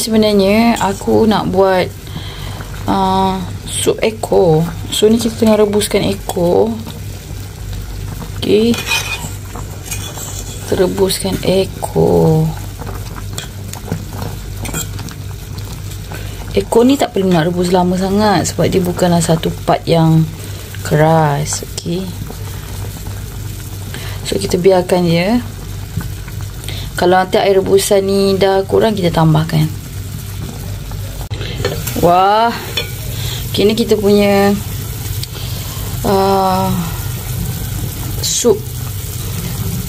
Sebenarnya aku nak buat uh, sup ekor. So ni kita tengah rebuskan ekor. Okey. Terebuskan ekor. Ekor ni tak perlu nak rebus lama sangat sebab dia bukanlah satu part yang keras. Okey. So kita biarkan dia. Kalau nanti air rebusan ni dah kurang kita tambahkan. Wah. Kini kita punya uh, sup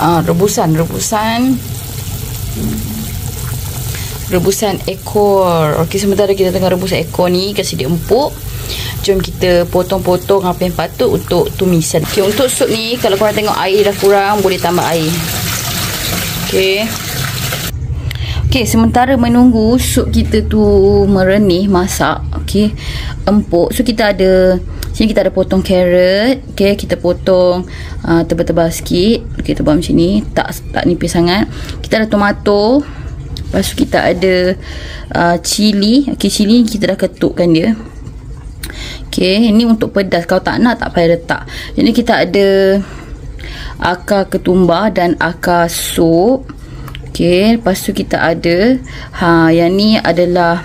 uh, rebusan rebusan rebusan ekor. Okey sementara kita tengah rebus ekor ni kasi dia empuk. Jom kita potong-potong apa yang patut untuk tumisan. Okey untuk sup ni kalau korang tengok air dah kurang boleh tambah air. Okey. Okey, sementara menunggu sup kita tu merenih masak, okey, empuk. So kita ada sini kita ada potong carrot, okey, kita potong uh, tebal-tebal sikit. Okey, tebal macam ni, tak tak nipis sangat. Kita ada tomato. Lepas tu kita ada uh, cili. Okey, cili kita dah ketukkan dia. Okey, ini untuk pedas. Kalau tak nak tak payah letak. Jadi kita ada akar ketumbar dan akar sup. Okey, lepas tu kita ada ha yang ni adalah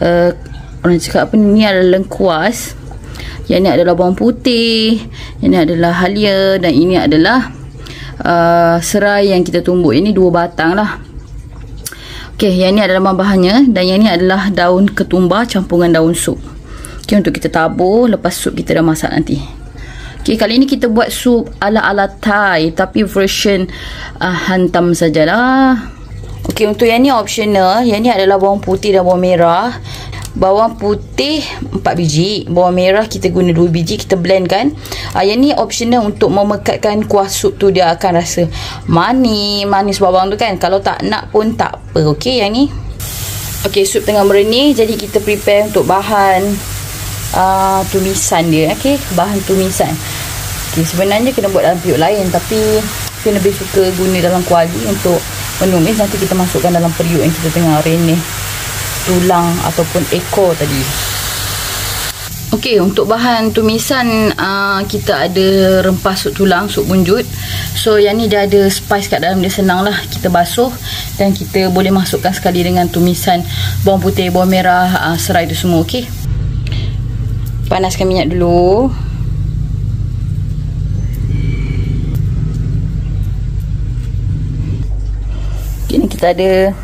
uh, orang cakap apa ni, ni adalah lengkuas. Yang ni adalah bawang putih, yang ni adalah halia dan ini adalah uh, serai yang kita tumbuk. Ini dua batang lah. Okey, yang ni adalah bahannya dan yang ni adalah daun ketumbar campuran daun sup. Okey, untuk kita tabur lepas sup kita dah masak nanti. Okay, kali ni kita buat sup ala-ala Thai tapi version uh, hantam sajalah. Okay, untuk yang ni optional. Yang ni adalah bawang putih dan bawang merah. Bawang putih 4 biji. Bawang merah kita guna 2 biji. Kita blend kan. Uh, yang ni optional untuk memekatkan kuah sup tu dia akan rasa manis. Manis bawang tu kan. Kalau tak nak pun tak apa. Okay, yang ni. Okay, sup tengah merenih. Jadi kita prepare untuk bahan uh, tumisan dia. Okey bahan tumisan okey sebenarnya kena buat dalam periuk lain tapi saya lebih suka guna dalam kuali untuk menumis. Nanti kita masukkan dalam periuk yang kita tengah renih tulang ataupun ekor tadi. Okey, untuk bahan tumisan uh, kita ada rempah sup tulang, sup bunjut. So yang ni dia ada spice kat dalam dia senang lah kita basuh. Dan kita boleh masukkan sekali dengan tumisan bawang putih, bawang merah, uh, serai tu semua, okey panaskan minyak dulu. Ini kita ada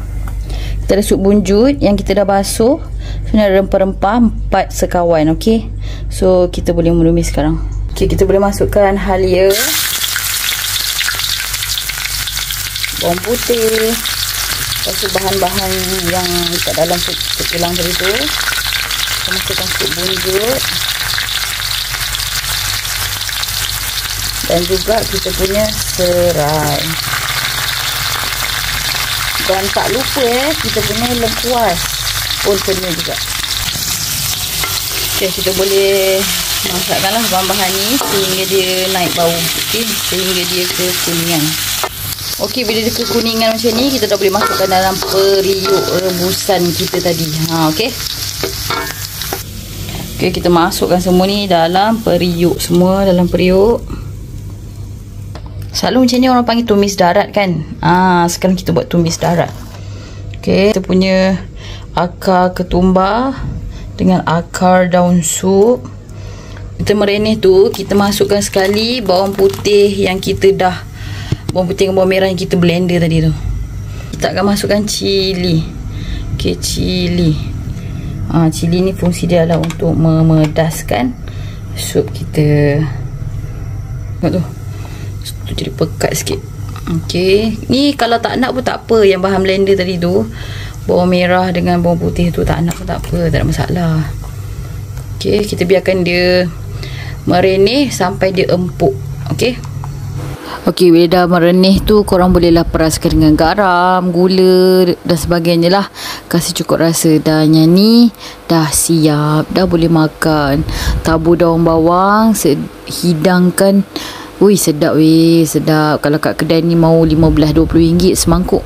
kita ada sup bunjut yang kita dah basuh. Sebenarnya rempah-rempah empat sekawan okey? So kita boleh menumis sekarang. Okey kita boleh masukkan halia bawang putih. Lepas bahan-bahan yang kat dalam tulang tadi tu kita masukkan sup bunjut dan juga kita punya serai. Dan tak lupa eh kita punya lengkuas pun kena juga. Ok kita boleh masakkan lah bahan-bahan ni sehingga dia naik bau ok sehingga dia kekuningan. Ok bila dia kekuningan macam ni kita dah boleh masukkan dalam periuk rebusan kita tadi. Ha, ok Okay, kita masukkan semua ni dalam periuk semua dalam periuk. Selalu macam ni orang panggil tumis darat kan. Ah, sekarang kita buat tumis darat. Okay, kita punya akar ketumbar dengan akar daun sup. Kita merenih tu, kita masukkan sekali bawang putih yang kita dah bawang putih dengan bawang merah yang kita blender tadi tu. Kita akan masukkan cili. Okay, cili ha, cili ni fungsi dia adalah untuk memedaskan sup kita. Tengok tu. Tu jadi pekat sikit. Ok ni kalau tak nak pun tak apa. Yang bahan blender tadi tu bawang merah dengan bawang putih tu tak nak pun tak apa. Tak ada masalah. Ok kita biarkan dia merenih sampai dia empuk. Ok Okey, bila dah merenih tu korang bolehlah peraskan dengan garam, gula dan sebagainya lah. Kasih cukup rasa dan yang ni dah siap, dah boleh makan. Tabur daun bawang, hidangkan. Ui, sedap weh, sedap. Kalau kat kedai ni mau 15-20 ringgit semangkuk.